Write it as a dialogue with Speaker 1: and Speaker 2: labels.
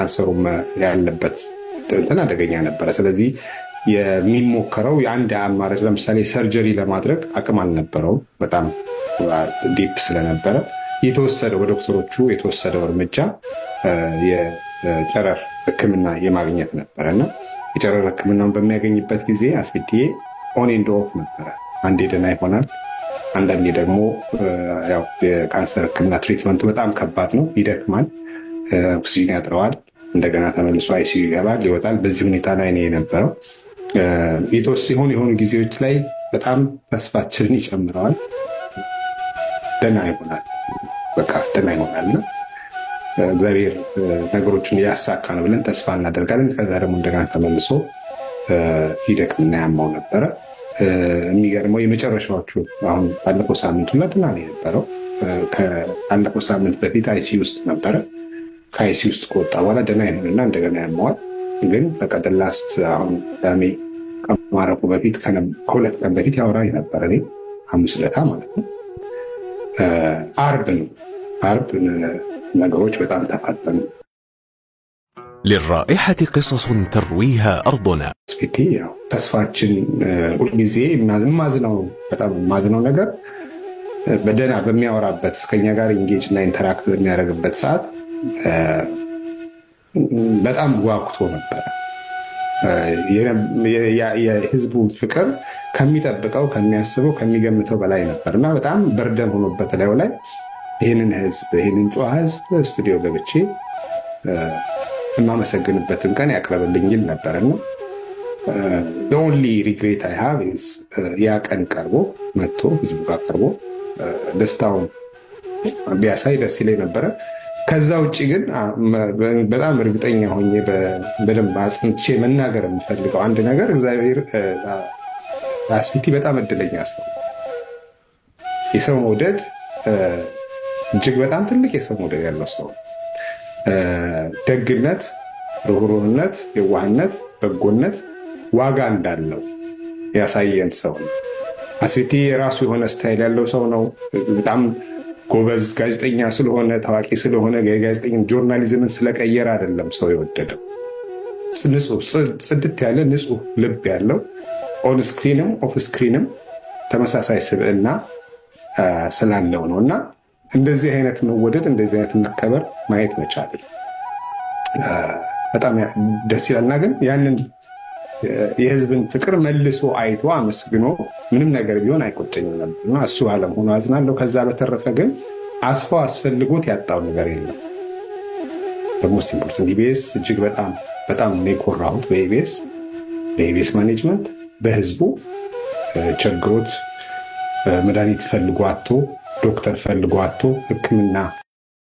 Speaker 1: ካንሰሩ ያለበት እንትን አደገኛ ነበረ። ስለዚህ የሚሞከረው የአንድ አማራጭ ለምሳሌ surgery ለማድረግ አቅም አልነበረውም። በጣም deep ስለነበረ የተወሰደው በዶክተሮቹ የተወሰደው እርምጃ የጨረር ሕክምና የማግኘት ነበረ እና የጨረር ሕክምናውን በሚያገኝበት ጊዜ አስፊትዬ on and off ነበረ። አንዴ ደህና ይሆናል፣ አንዳንዴ ደግሞ የካንሰር ሕክምና ትሪትመንቱ በጣም ከባድ ነው፣ ይደክማል፣ ኦክሲጂን ያጥረዋል። እንደገና ተመልሶ አይሲዩ ይገባል፣ ይወጣል። በዚህ ሁኔታ ላይ ነው የነበረው። የተወስ ሲሆን የሆኑ ጊዜዎች ላይ በጣም ተስፋችንን ይጨምረዋል። ደህና ይሆናል፣ በቃ ደህና ይሆናል እና እግዚአብሔር ነገሮችን እያሳካ ነው ብለን ተስፋ እናደርጋለን። ከዛ ደግሞ እንደገና ተመልሶ ይደክምና ያማው ነበረ። የሚገርመው የመጨረሻዎቹ አሁን ባለፈው ሳምንት ደህና ነው የነበረው። ከአለፈው ሳምንት በፊት አይሲ ውስጥ ነበረ። ከአይሲ ውስጥ ከወጣ በኋላ ደህና ይሆንና እንደገና ያማዋል። ግን በቀደም ላስት አሁን ዳሜ ከማረፉ በፊት ከሁለት ቀን በፊት ያወራኝ ነበረ። እኔ ሐሙስ ዕለት ማለት ነው አርብ ነው አርብ ነገሮች በጣም ተፋጠኑ።
Speaker 2: للرائحة قصص ترويها أرضنا
Speaker 1: ስፊቲ ያው ተስፋችን ሁልጊዜ የማዝነው በጣም የማዝነው ነገር በደህና በሚያወራበት ከኛ ጋር ኢንጌጅ እና ኢንተራክት በሚያደርግበት ሰዓት በጣም ጓጉቶ ነበረ። የህዝቡ ፍቅር ከሚጠብቀው ከሚያስበው ከሚገምተው በላይ ነበር እና በጣም burden ሆኖበት ላዩ ላይ ይህንን ህዝብ ይህንን ጨዋ ህዝብ ስቱዲዮ ገብቼ የማመሰግንበትን ቀን ያቅርብልኝ ይል ነበር እና only regret I have ያ ቀን ቀርቦ መጥቶ ህዝቡ ጋር ቀርቦ ደስታውን ቢያሳይ ደስ ይለኝ ነበረ። ከዛ ውጭ ግን በጣም እርግጠኛ ሆኜ በደንብ አጽንቼ መናገር የምፈልገው አንድ ነገር እግዚአብሔር አስፊቲ በጣም እድለኛ ሰው የሰው መውደድ እጅግ በጣም ትልቅ የሰው መውደድ ያለው ሰው ደግነት፣ ርኅሩህነት፣ የዋህነት፣ በጎነት ዋጋ እንዳለው ያሳየን ሰው ነው። አስፊቲ የራሱ የሆነ ስታይል ያለው ሰው ነው። በጣም ጎበዝ ጋዜጠኛ ስለሆነ ታዋቂ ስለሆነ የጋዜጠኛ ጆርናሊዝምን ስለቀየረ አይደለም ሰው የወደደው። ጽድት ያለ ንጹህ ልብ ያለው on screen ም off screen ም ተመሳሳይ ስብዕና ስላለው ነው እና እንደዚህ አይነት መወደድ እንደዚህ አይነት መከበር ማየት መቻል በጣም ደስ ይላልና ግን ያንን የህዝብን ፍቅር መልሶ አይቶ አመስግኖ ምንም ነገር ቢሆን አይቆጨኝም ነበር እና እሱ ባለመሆኑ አዝናለሁ። ከዛ በተረፈ ግን አስፋው አስፈልጎት ያጣው ነገር የለም። በ most important ኢቢኤስ እጅግ በጣም በጣም የኮራሁት በኢቢኤስ በኢቢኤስ management በህዝቡ ቸግሮት መድኃኒት ፈልጎ አቶ ዶክተር ፈልጎ አቶ ሕክምና